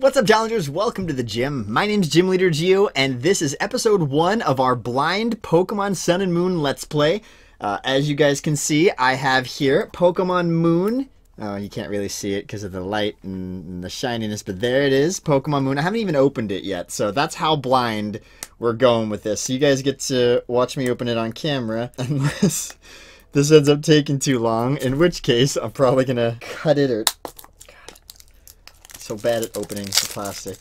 What's up, challengers? Welcome to the gym. My name's Gym Leader Geo, and this is episode one of our blind Pokemon Sun and Moon Let's Play. Uh, as you guys can see, I have here Pokemon Moon. Oh, you can't really see it because of the light and, the shininess, but there it is, Pokemon Moon. I haven't even opened it yet, so that's how blind we're going with this. So you guys get to watch me open it on camera, unless this ends up taking too long, in which case I'm probably gonna cut it or so bad at opening the plastic.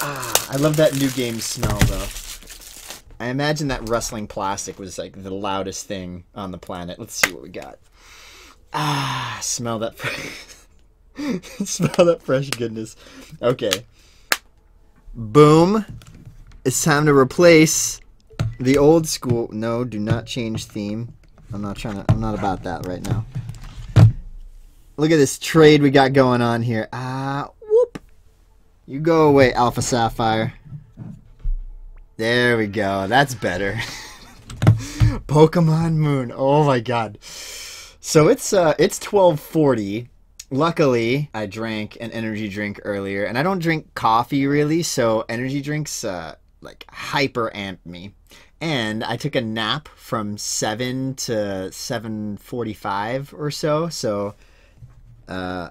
Ah, I love that new game smell though. I imagine that rustling plastic was like the loudest thing on the planet. Let's see what we got. Ah, smell that smell that fresh goodness. Okay. Boom. It's time to replace the old school. No, do not change theme. I'm not trying to I'm not about that right now. Look at this trade we got going on here. Ah, whoop. You go away, Alpha Sapphire. There we go. That's better. Pokemon Moon. Oh my god. So it's uh it's 1240. Luckily, I drank an energy drink earlier, and I don't drink coffee really, so energy drinks uh like hyper amp me. And I took a nap from 7 to 7:45 or so. So uh,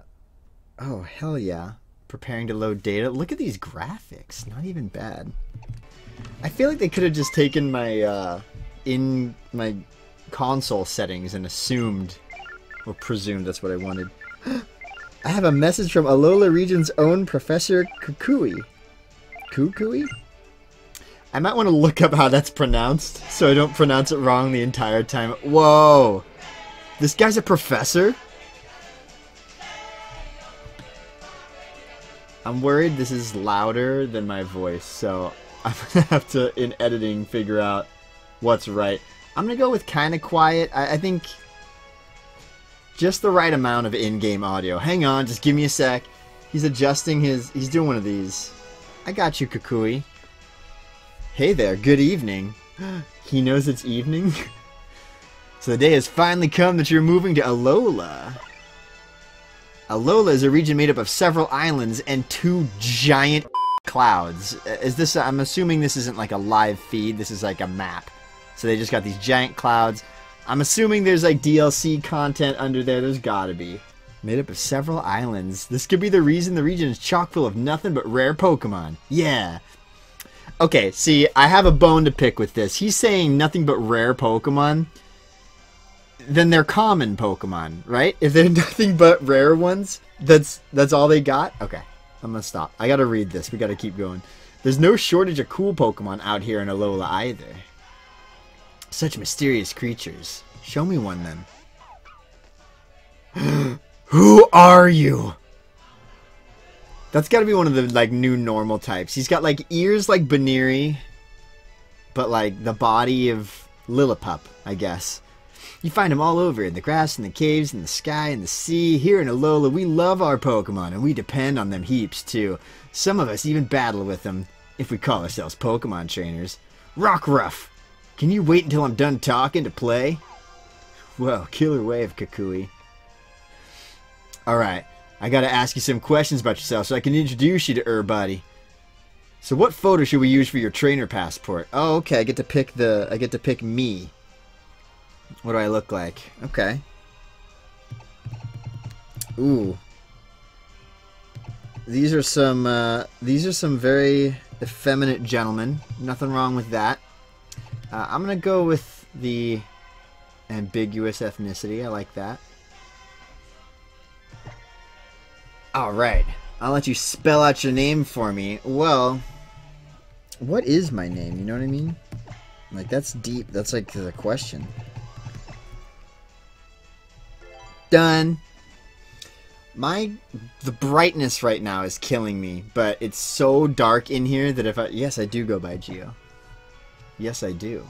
oh, hell yeah. Preparing to load data. Look at these graphics. Not even bad. I feel like they could have just taken my, uh, in my console settings and assumed, or presumed that's what I wanted. I have a message from Alola region's own Professor Kukui. Kukui? I might want to look up how that's pronounced, so I don't pronounce it wrong the entire time. Whoa! This guy's a professor? I'm worried this is louder than my voice, so I'm gonna have to, in editing, figure out what's right. I'm gonna go with kind of quiet. I, I, think just the right amount of in-game audio. Hang on, just give me a sec. He's adjusting his. He's doing one of these. I got you, Kukui. Hey there. Good evening. he knows it's evening. so the day has finally come that you're moving to Alola. Alola is a region made up of several islands and two giant clouds. Is this? I'm assuming this isn't like a live feed. This is like a map. So they just got these giant clouds. I'm assuming there's like DLC content under there. There's gotta be. Made up of several islands. This could be the reason the region is chock full of nothing but rare Pokemon. Yeah. Okay, see, I have a bone to pick with this. He's saying nothing but rare Pokemon then they're common Pokemon, right? If they're nothing but rare ones, that's that's all they got. Okay, I'm gonna stop. I gotta read this. We gotta keep going. There's no shortage of cool Pokemon out here in Alola either. Such mysterious creatures. Show me one then. Who are you? That's gotta be one of the like new normal types. He's got like ears like Buneary, but like the body of Lillipup, I guess. You find them all over in the grass, in the caves, in the sky, in the sea. Here in Alola, we love our Pokemon, and we depend on them heaps, too. Some of us even battle with them, if we call ourselves Pokemon trainers. Rockruff! Can you wait until I'm done talking to play? Whoa, killer wave, Kukui. Alright, I gotta ask you some questions about yourself so I can introduce you to everybody. So what photo should we use for your trainer passport? Oh, okay, I get to pick the... I get to pick me. What do I look like? Okay. Ooh. These are some, uh, these are some very effeminate gentlemen. Nothing wrong with that. Uh, I'm gonna go with the ambiguous ethnicity. I like that. Alright. I'll let you spell out your name for me. Well, what is my name? You know what I mean? Like, that's deep. That's like the question. Done. My the brightness right now is killing me, but it's so dark in here that if I yes I do go by Geo. Yes I do.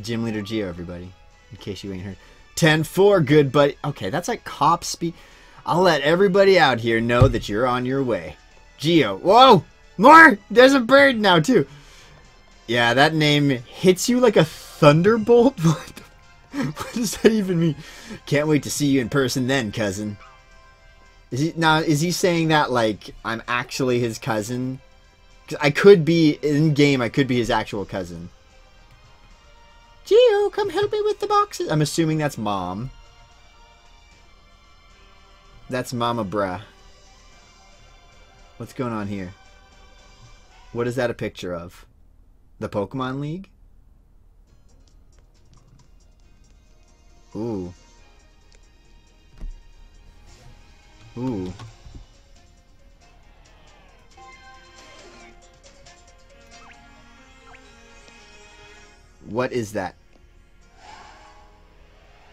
Gym leader Geo, everybody, in case you ain't heard. 10-4, good buddy. Okay, that's like cop speed. I'll let everybody out here know that you're on your way. Geo. Whoa! More! There's a bird now, too. Yeah, that name hits you like a thunderbolt. what does that even mean? Can't wait to see you in person then, cousin. Is he now? Is he saying that like I'm actually his cousin? 'Cause I could be in game. I could be his actual cousin. Geo, come help me with the boxes. I'm assuming that's mom. That's Mama Bruh. What's going on here? What is that a picture of? The Pokemon League? Ooh. Ooh. What is that?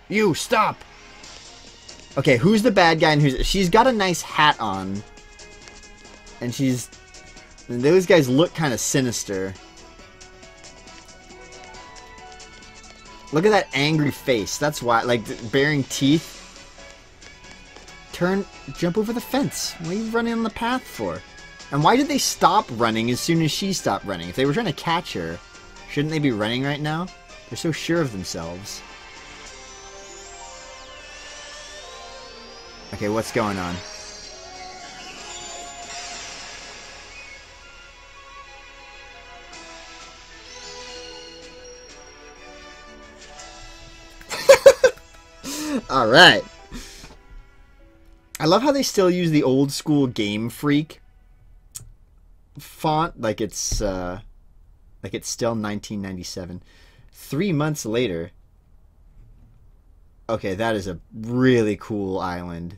You stop. Okay, who's the bad guy and who's she's got a nice hat on. And she's those guys look kind of sinister. Look at that angry face. That's why like baring teeth. Turn jump over the fence. What are you running on the path for? And why did they stop running as soon as she stopped running? If they were trying to catch her, shouldn't they be running right now? They're so sure of themselves. Okay, what's going on? All right. I love how they still use the old school Game Freak font, like it's uh, like it's still 1997. Three months later. Okay, that is a really cool island.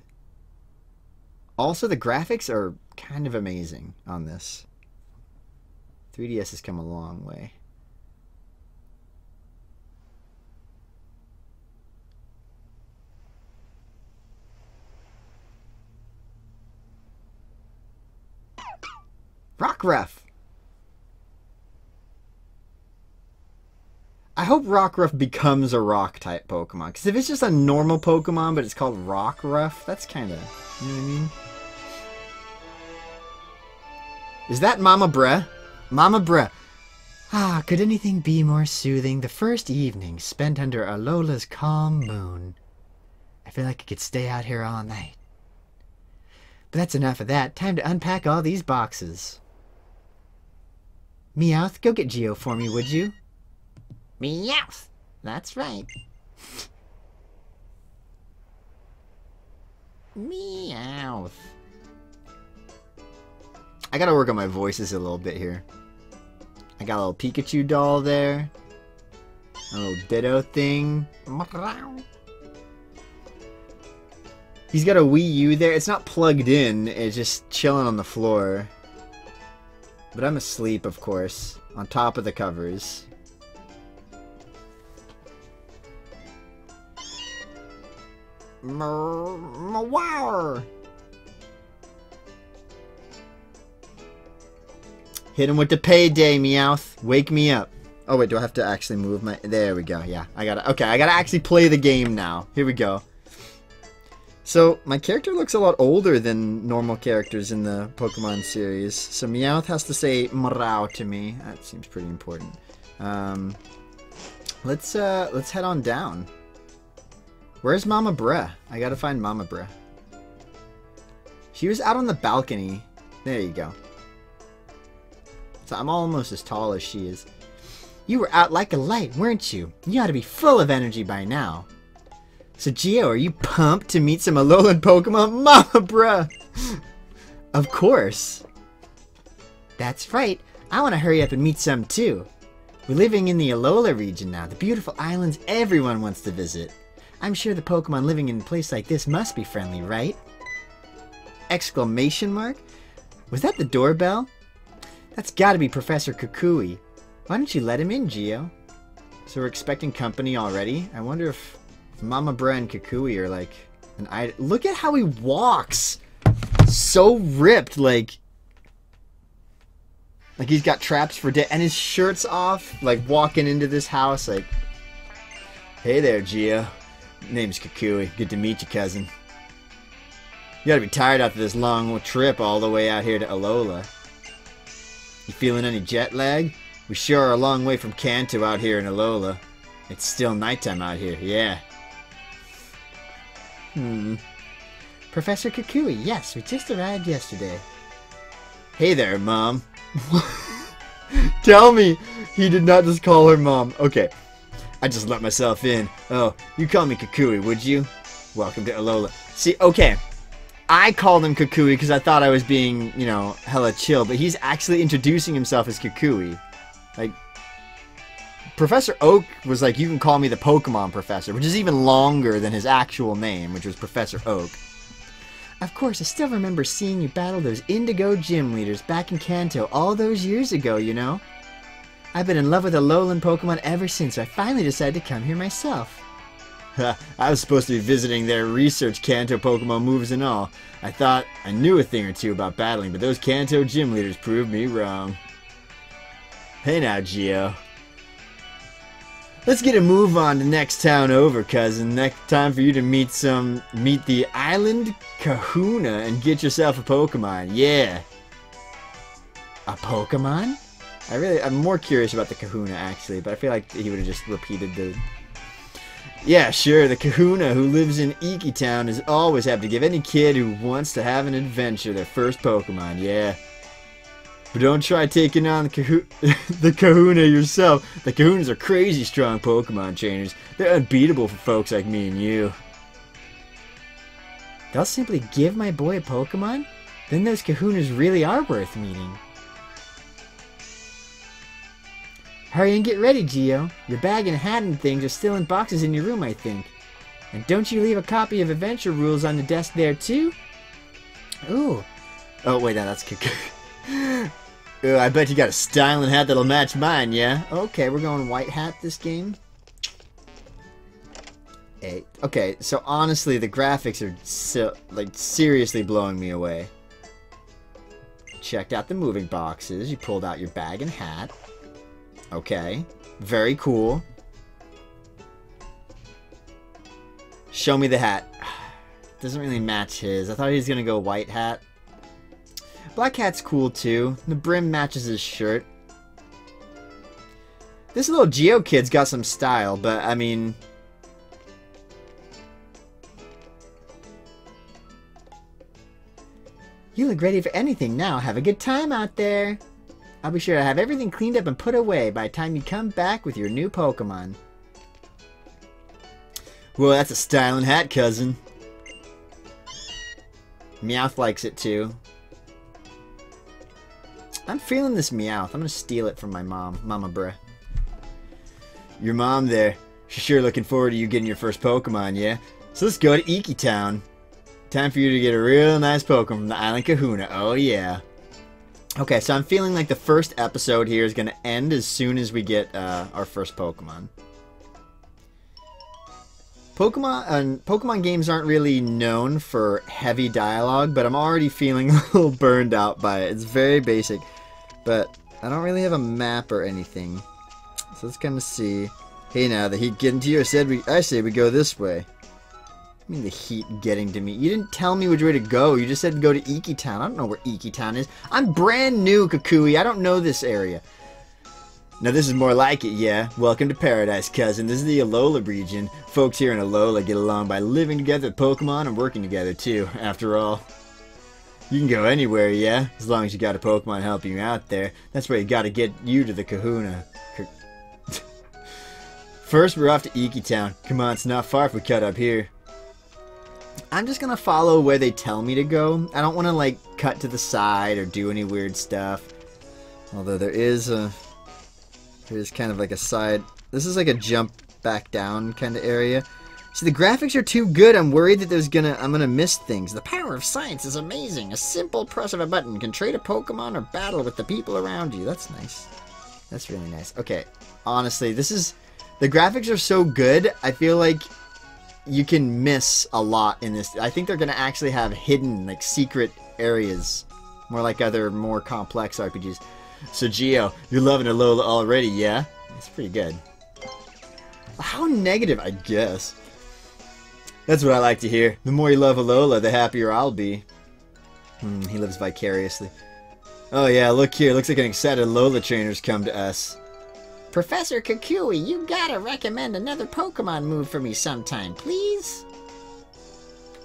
Also, the graphics are kind of amazing on this. 3DS has come a long way. Rockruff! I hope Rockruff becomes a rock type Pokemon. Because if it's just a normal Pokemon, but it's called Rockruff, that's kind of. You know what I mean? Is that Mama Bruh? Mama Bruh. Ah, could anything be more soothing? The first evening spent under Alola's calm moon. I feel like I could stay out here all night. But that's enough of that. Time to unpack all these boxes. Meowth, go get Geo for me, would you? Meowth! That's right. Meowth. I gotta work on my voices a little bit here. I got a little Pikachu doll there. A little Ditto thing. He's got a Wii U there. It's not plugged in. It's just chilling on the floor. But I'm asleep, of course, on top of the covers. Wow! Hit him with the payday, Meowth. Wake me up. Oh wait, do I have to actually move my... There we go, yeah. I gotta... Okay, I gotta actually play the game now. Here we go. So, my character looks a lot older than normal characters in the Pokemon series. So Meowth has to say Marau to me. That seems pretty important. Um, let's, uh, let's head on down. Where's Mama Bruh? I gotta find Mama Bruh. She was out on the balcony. There you go. So I'm almost as tall as she is. You were out like a light, weren't you? You ought to be full of energy by now. So, Geo, are you pumped to meet some Alolan Pokemon? Mama, bruh! of course. That's right. I want to hurry up and meet some too. We're living in the Alola region now, the beautiful islands everyone wants to visit. I'm sure the Pokemon living in a place like this must be friendly, right? Exclamation mark? Was that the doorbell? That's gotta be Professor Kukui. Why don't you let him in, Geo? So we're expecting company already? I wonder if Mama Bra and Kukui are like an I look at how he walks. So ripped, like like he's got traps for day and his shirt's off, like walking into this house like Hey there, Geo. Name's Kukui. Good to meet you, cousin. You gotta be tired after this long trip all the way out here to Alola. You feeling any jet lag? We sure are a long way from Kanto out here in Alola. It's still nighttime out here, yeah. Hmm. Professor Kukui, yes, we just arrived yesterday. Hey there, Mom. Tell me he did not just call her Mom. Okay. I just let myself in. Oh, you call me Kukui, would you? Welcome to Alola. See, okay. I called him Kukui because I thought I was being, you know, hella chill, but he's actually introducing himself as Kukui. Like, Professor Oak was like, you can call me the Pokemon Professor, which is even longer than his actual name, which was Professor Oak. Of course, I still remember seeing you battle those Indigo gym leaders back in Kanto all those years ago, you know? I've been in love with Alolan Pokemon ever since, so I finally decided to come here myself. I was supposed to be visiting their research Kanto Pokemon moves and all. I thought I knew a thing or two about battling, but those Kanto gym leaders proved me wrong. Hey now, Geo. Let's get a move on to next town over, cousin. Next time for you to meet some meet the island kahuna and get yourself a Pokemon. Yeah. A Pokemon? I really I'm more curious about the kahuna actually, but I feel like he would have just repeated the Yeah, sure, the kahuna who lives in Iki Town is always happy to give any kid who wants to have an adventure their first Pokemon. Yeah. But don't try taking on the, Kahu the Kahuna yourself. The Kahunas are crazy strong Pokemon trainers. They're unbeatable for folks like me and you. They'll simply give my boy a Pokemon? Then those Kahunas really are worth meeting. Hurry and get ready, Geo. Your bag and hat and things are still in boxes in your room, I think. And don't you leave a copy of Adventure Rules on the desk there, too? Ooh. Oh, wait, no, that's I bet you got a styling hat that'll match mine, yeah? Okay, we're going white hat this game. Eight. Okay, so honestly, the graphics are so, like seriously blowing me away. Checked out the moving boxes. You pulled out your bag and hat. Okay. Very cool. Show me the hat. Doesn't really match his. I thought he was to go white hat. Black hat's cool too. The brim matches his shirt. This little Geo kid's got some style, but I mean... You look ready for anything now. Have a good time out there. I'll be sure to have everything cleaned up and put away by the time you come back with your new Pokemon. Well, that's a styling hat, cousin. Meowth likes it too. I'm feeling this Meowth. I'm gonna steal it from my mom. Mama bruh. Your mom there. She's sure looking forward to you getting your first Pokemon, yeah? So let's go to Iki Town. Time for you to get a real nice Pokemon from the Island Kahuna. Oh yeah. Okay, so I'm feeling like the first episode here is going to end as soon as we get uh, our first Pokemon. Pokemon uh, Pokemon games aren't really known for heavy dialogue, but I'm already feeling a little burned out by it. It's very basic, but I don't really have a map or anything. So let's kind of see. Hey now, the heat getting to you? I said we. I say we go this way. I mean the heat getting to me. You didn't tell me which way to go. You just said go to Iki Town. I don't know where Iki Town is. I'm brand new, Kukui. I don't know this area. Now this is more like it, yeah. Welcome to paradise, cousin. This is the Alola region. Folks here in Alola get along by living together Pokemon and working together too, after all. You can go anywhere, yeah? As long as you got a Pokemon helping you out there. That's where you gotta get you to the kahuna. First, we're off to Iki Town. Come on, it's not far if we cut up here. I'm just gonna follow where they tell me to go. I don't want to like cut to the side or do any weird stuff. Although there is a there's kind of like a side. This is like a jump back down kind of area. See, the graphics are too good. I'm worried that there's gonna I'm gonna miss things. The power of science is amazing. A simple press of a button can trade a Pokemon or battle with the people around you. That's nice. That's really nice. Okay, honestly, this is the graphics are so good. I feel like you can miss a lot in this. I think they're to actually have hidden, like, secret areas. More like other, more complex RPGs. So, Geo, you're loving Alola already, yeah? It's pretty good. How negative, I guess. That's what I like to hear. The more you love Alola, the happier I'll be. Hmm, he lives vicariously. Oh yeah, look here. Looks like an excited Alola trainer's come to us. Professor Kukui, you gotta recommend another Pokemon move for me sometime, please?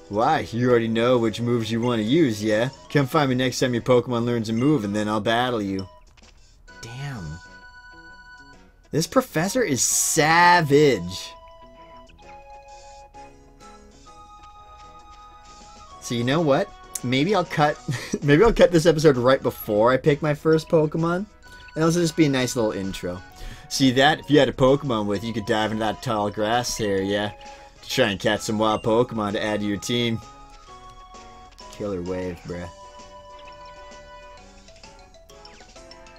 Why? You already know which moves you want to use, yeah? Come find me next time your Pokemon learns a move and then I'll battle you. This professor is savage. So you know what? Maybe I'll cut maybe I'll cut this episode right before I pick my first Pokemon. And also just be a nice little intro. See that? If you had a Pokemon with you could dive into that tall grass there, yeah? To try and catch some wild Pokemon to add to your team. Killer wave, bruh.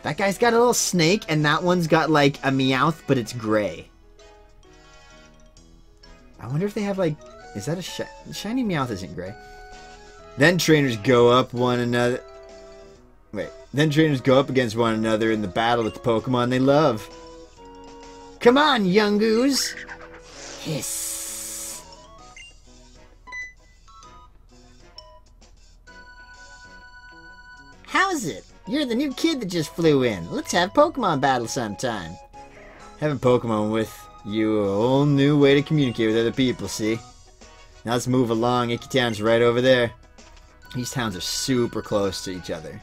That guy's got a little snake, and that one's got like a Meowth, but it's gray. I wonder if they have like, is that a shi shiny Meowth? Isn't gray. Then trainers go up one another. Wait. Then trainers go up against one another in the battle with the Pokemon they love. Come on, Yungoos! Hiss. You're the new kid that just flew in. Let's have Pokemon battle sometime. Having Pokemon with you a whole new way to communicate with other people, see? Now let's move along. Iki Town's right over there. These towns are super close to each other.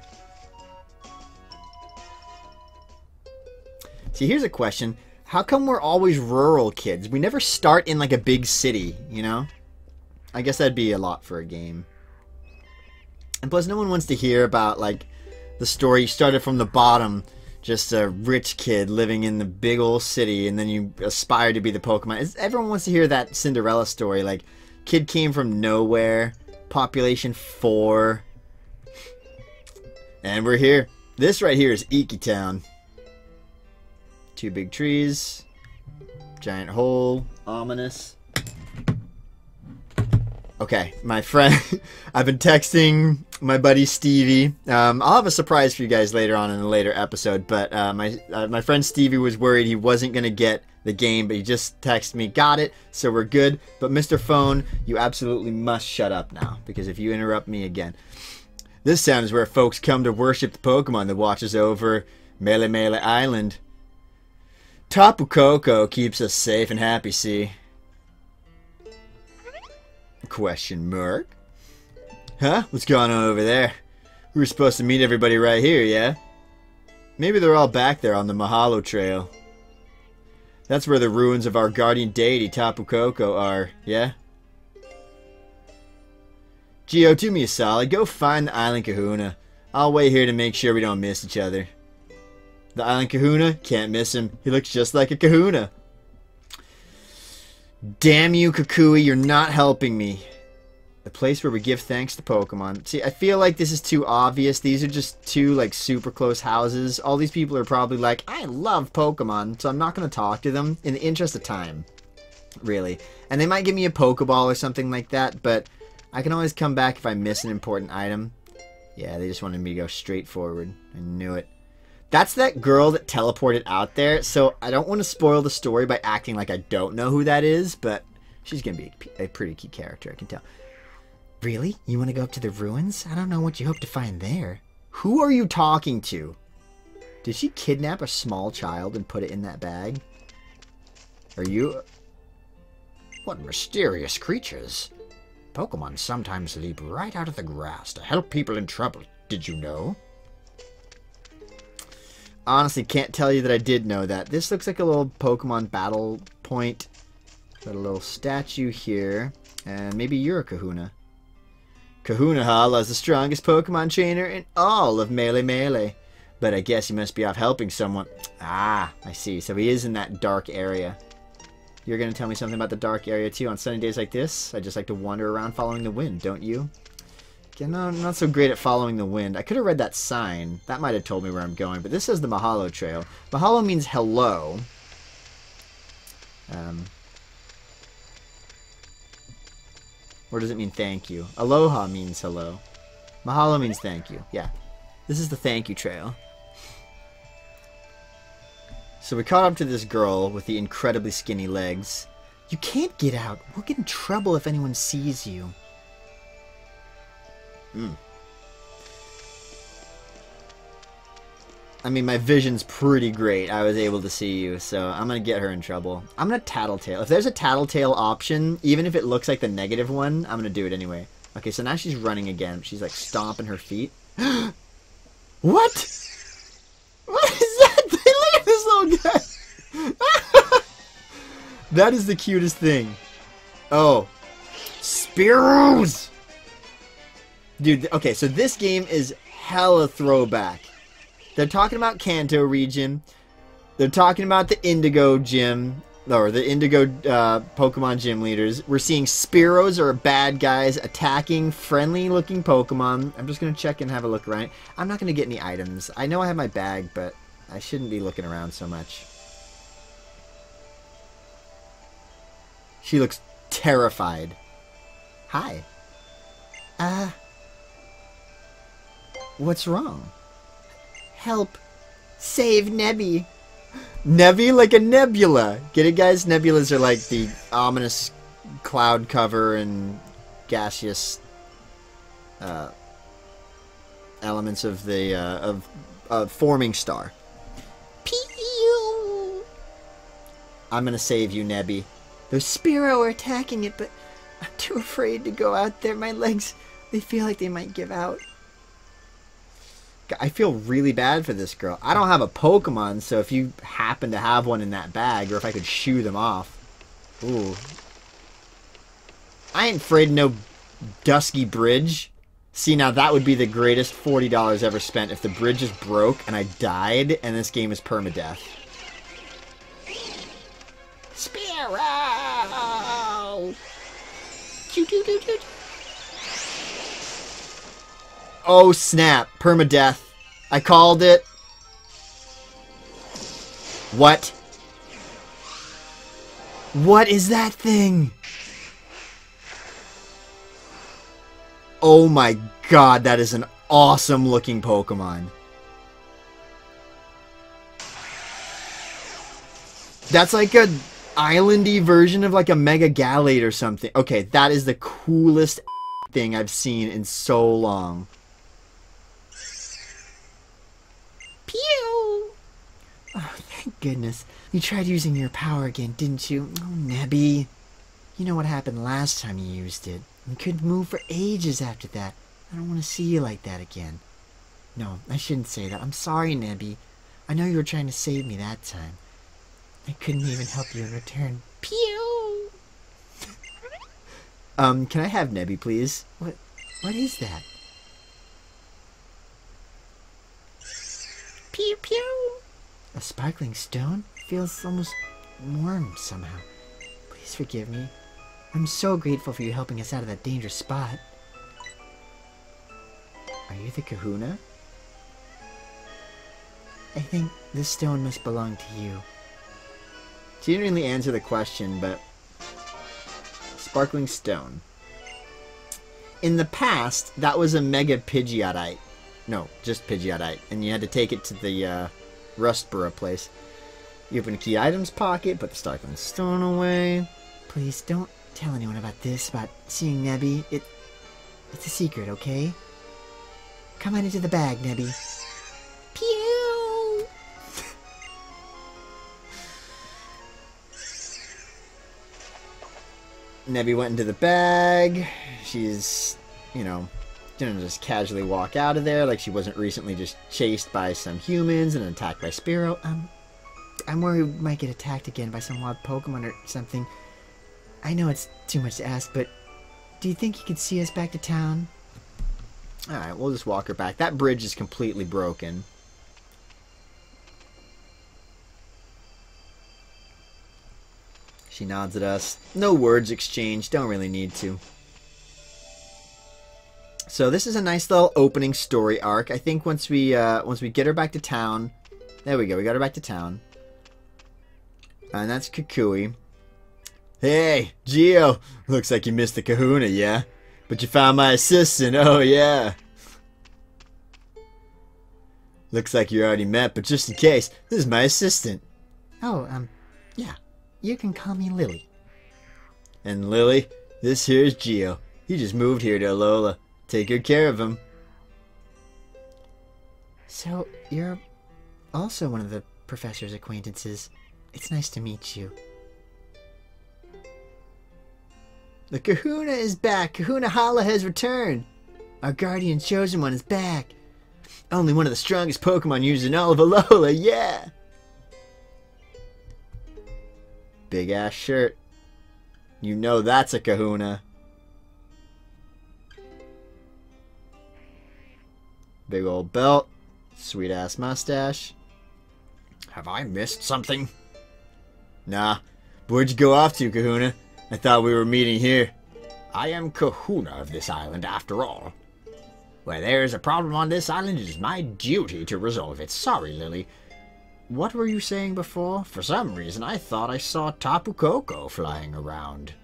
See, here's a question. How come we're always rural kids? We never start in like a big city, you know? I guess that'd be a lot for a game. And plus, no one wants to hear about like the story you started from the bottom, just a rich kid living in the big old city, and then you aspire to be the Pokemon. Everyone wants to hear that Cinderella story. Like, kid came from nowhere, population four, and we're here. This right here is Iki Town. Two big trees, giant hole, ominous. Okay, my friend, I've been texting my buddy Stevie. Um, I'll have a surprise for you guys later on in a later episode. But uh, my uh, my friend Stevie was worried he wasn't gonna get the game, but he just texted me, "Got it, so we're good." But Mr. Phone, you absolutely must shut up now because if you interrupt me again, this town is where folks come to worship the Pokemon that watches over Melemele Island. Tapu Koko keeps us safe and happy. See. Question mark? Huh? What's going on over there? We were supposed to meet everybody right here, yeah? Maybe they're all back there on the Mahalo Trail. That's where the ruins of our guardian deity, Tapu Koko, are, yeah? Geo, do me a solid. Go find the Island Kahuna. I'll wait here to make sure we don't miss each other. The Island Kahuna? Can't miss him. He looks just like a Kahuna. Damn you, Kukui, you're not helping me. The place where we give thanks to Pokemon. See, I feel like this is too obvious. These are just two, like, super close houses. All these people are probably like, I love Pokemon, so I'm not going to talk to them in the interest of time. Really. And they might give me a Pokeball or something like that, but I can always come back if I miss an important item. Yeah, they just wanted me to go straight forward. I knew it. That's that girl that teleported out there, so I don't want to spoil the story by acting like I don't know who that is, but she's going to be a pretty key character, I can tell. Really? You want to go up to the ruins? I don't know what you hope to find there. Who are you talking to? Did she kidnap a small child and put it in that bag? Are you... What mysterious creatures. Pokemon sometimes leap right out of the grass to help people in trouble. Did you know? honestly can't tell you that I did know that. This looks like a little Pokemon battle point. Got a little statue here. And maybe you're a Kahuna. Kahuna Hala is the strongest Pokemon trainer in all of Melemele. But I guess he must be off helping someone. Ah, I see. So he is in that dark area. You're going to tell me something about the dark area too. On sunny days like this, I just like to wander around following the wind, don't you? Yeah, no, I'm not so great at following the wind. I could have read that sign. That might have told me where I'm going, but this says the Mahalo Trail. Mahalo means hello. Um, or does it mean thank you? Aloha means hello. Mahalo means thank you. Yeah. This is the thank you trail. So we caught up to this girl with the incredibly skinny legs. You can't get out. We'll get in trouble if anyone sees you. Hmm. I mean, my vision's pretty great. I was able to see you, so I'm gonna get her in trouble. I'm gonna tattletale. If there's a tattletale option, even if it looks like the negative one, I'm gonna do it anyway. Okay, so now she's running again. She's like stomping her feet. what? What is that? Look at this little guy. that is the cutest thing. Oh, Spearows! Dude, okay, so this game is hella throwback. They're talking about Kanto region. They're talking about the Indigo gym, or the Indigo uh, Pokemon gym leaders. We're seeing Spearows or bad guys attacking friendly-looking Pokemon. I'm just gonna check and have a look around. I'm not gonna get any items. I know I have my bag, but I shouldn't be looking around so much. She looks terrified. Hi. Uh. What's wrong? Help. Save Nebby. Nebby like a nebula. Get it, guys? Nebulas are like the ominous cloud cover and gaseous uh, elements of the uh, of a forming star. Pew. I'm gonna save you, Nebby. Those Spearow are attacking it, but I'm too afraid to go out there. My legs, they feel like they might give out. I feel really bad for this girl. I don't have a Pokemon, so if you happen to have one in that bag, or if I could shoo them off. Ooh. I ain't afraid of no dusky bridge. See, now that would be the greatest $40 ever spent if the bridge is broke and I died and this game is permadeath. Spearow! Oh snap, permadeath. I called it. What? What is that thing? Oh my god, that is an awesome looking Pokemon. That's like a islandy version of like a Mega Gallade or something. Okay, that is the coolest thing I've seen in so long. Pew! Oh, thank goodness. You tried using your power again, didn't you? Oh, Nebby. You know what happened last time you used it. You couldn't move for ages after that. I don't want to see you like that again. No, I shouldn't say that. I'm sorry, Nebby. I know you were trying to save me that time. I couldn't even help you in return. Pew! Um, can I have Nebby, please? What? What is that? Pew pew! A sparkling stone? Feels almost warm somehow. Please forgive me. I'm so grateful for you helping us out of that dangerous spot. Are you the kahuna? I think this stone must belong to you. She didn't really answer the question, but... Sparkling Stone. In the past, that was a Mega Pidgeotite. No, just Pidgeotite. And you had to take it to the uh, Rustboro place. You open a key items pocket, put the Sparkling Stone away. Please don't tell anyone about this, about seeing Nebby. It, it's a secret, okay? Come on into the bag, Nebby. Pew! Nebby went into the bag. She's, you know, didn't just casually walk out of there like she wasn't recently just chased by some humans and attacked by Spearow. Um, I'm worried we might get attacked again by some wild Pokemon or something. I know it's too much to ask, but do you think you could see us back to town? Alright, we'll just walk her back. That bridge is completely broken. She nods at us. No words exchanged. Don't really need to. So this is a nice little opening story arc. I think once we uh, once we get her back to town, there we go. We got her back to town, and that's Kukui. Hey, Geo. Looks like you missed the Kahuna, yeah? But you found my assistant. Oh yeah. Looks like you already met, but just in case, this is my assistant. Oh, um, yeah. You can call me Lillie. And Lillie, this here's Geo. He just moved here to Alola. Take good care of him. So, you're also one of the professor's acquaintances. It's nice to meet you. The kahuna is back! Kahuna Hala has returned! Our guardian chosen one is back! Only one of the strongest Pokemon users in all of Alola, yeah! Big ass shirt. You know that's a kahuna. Big old belt. Sweet ass mustache. Have I missed something? Nah. Where'd you go off to, Kahuna? I thought we were meeting here. I am Kahuna of this island, after all. Where there is a problem on this island, it is my duty to resolve it. Sorry, Lillie. What were you saying before? For some reason, I thought I saw Tapu Koko flying around.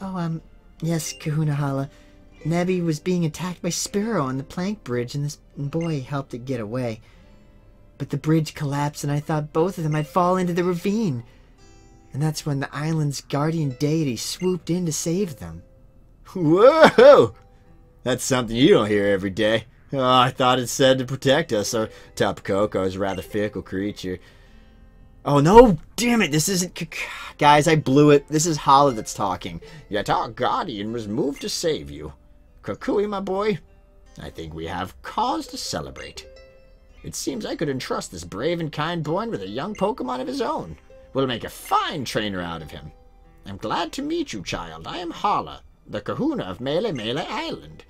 Oh, um, yes, Kahuna Hala. Nebby was being attacked by Spearow on the plank bridge, and this boy helped it get away. But the bridge collapsed, and I thought both of them might fall into the ravine. And that's when the island's guardian deity swooped in to save them. Whoa! That's something you don't hear every day. Oh, I thought it said to protect us, or Tapu Koko is a rather fickle creature. Oh no, damn it, this isn't... Guys, I blew it. This is Hala that's talking. Yet our guardian was moved to save you. Kukui, my boy, I think we have cause to celebrate. It seems I could entrust this brave and kind boy with a young Pokemon of his own. We'll make a fine trainer out of him. I'm glad to meet you, child. I am Hala, the kahuna of Melemele Island.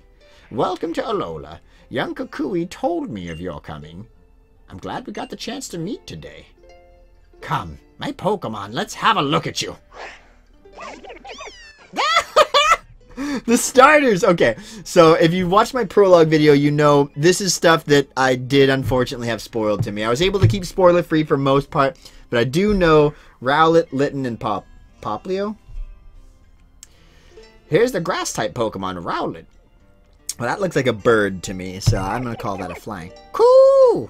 Welcome to Alola. Young Kukui told me of your coming. I'm glad we got the chance to meet today. Come, my Pokemon, let's have a look at you. the starters. Okay, so if you watched my prologue video, you know this is stuff that I did unfortunately have spoiled to me. I was able to keep spoiler free for most part, but I do know Rowlet, Litten, and Pop Poplio. Here's the grass type Pokemon, Rowlet. Well, that looks like a bird to me, so I'm gonna call that a flying. Cool.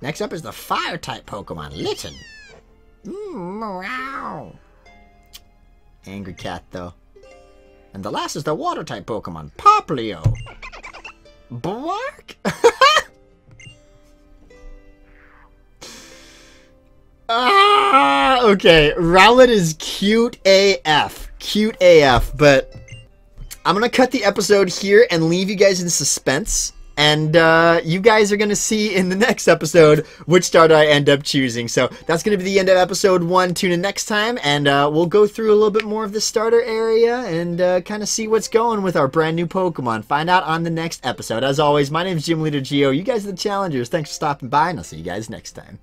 Next up is the fire type Pokemon, Litten. Mm, meow. Angry cat, though. And the last is the water type Pokemon, Poplio. Bark? ah, okay. Rowlet is cute AF. Cute AF, but I'm going to cut the episode here and leave you guys in suspense. And uh, you guys are going to see in the next episode which starter I end up choosing. So that's going to be the end of episode one. Tune in next time, and uh, we'll go through a little bit more of the starter area and uh, kind of see what's going with our brand new Pokemon. Find out on the next episode. As always, my name is Gym Leader Geo. You guys are the challengers. Thanks for stopping by, and I'll see you guys next time.